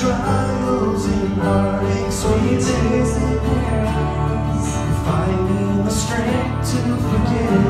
trials and heartaches, sweet days and errors, finding the strength to forgive.